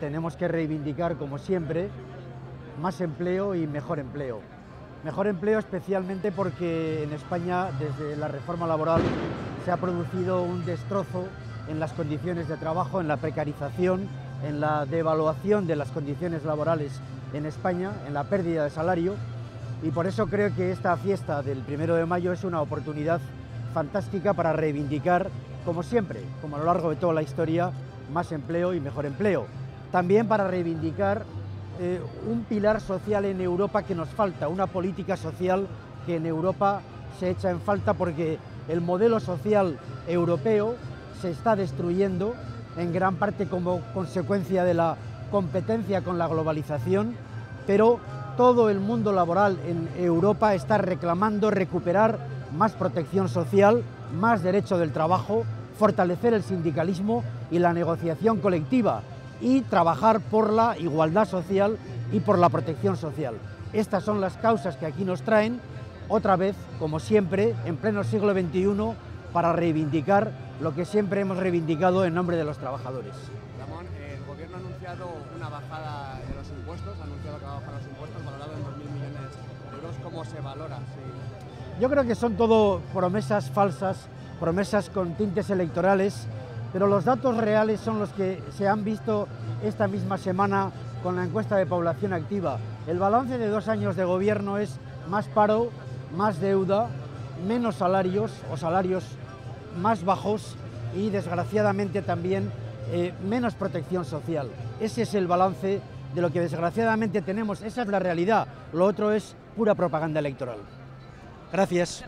tenemos que reivindicar, como siempre, más empleo y mejor empleo. Mejor empleo especialmente porque en España, desde la reforma laboral, se ha producido un destrozo en las condiciones de trabajo, en la precarización, en la devaluación de las condiciones laborales en España, en la pérdida de salario. Y por eso creo que esta fiesta del primero de mayo es una oportunidad fantástica para reivindicar, como siempre, como a lo largo de toda la historia, más empleo y mejor empleo. También para reivindicar eh, un pilar social en Europa que nos falta, una política social que en Europa se echa en falta porque el modelo social europeo se está destruyendo en gran parte como consecuencia de la competencia con la globalización, pero todo el mundo laboral en Europa está reclamando recuperar más protección social, más derecho del trabajo, fortalecer el sindicalismo y la negociación colectiva y trabajar por la igualdad social y por la protección social. Estas son las causas que aquí nos traen, otra vez, como siempre, en pleno siglo XXI, para reivindicar lo que siempre hemos reivindicado en nombre de los trabajadores. Ramón, el gobierno ha anunciado una bajada de los impuestos, ha anunciado que va a bajar los impuestos valorado en 2.000 millones de euros. ¿Cómo se valora? Sí. Yo creo que son todo promesas falsas, promesas con tintes electorales, pero los datos reales son los que se han visto esta misma semana con la encuesta de población activa. El balance de dos años de gobierno es más paro, más deuda, menos salarios o salarios más bajos y desgraciadamente también eh, menos protección social. Ese es el balance de lo que desgraciadamente tenemos, esa es la realidad, lo otro es pura propaganda electoral. Gracias.